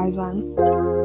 wise one.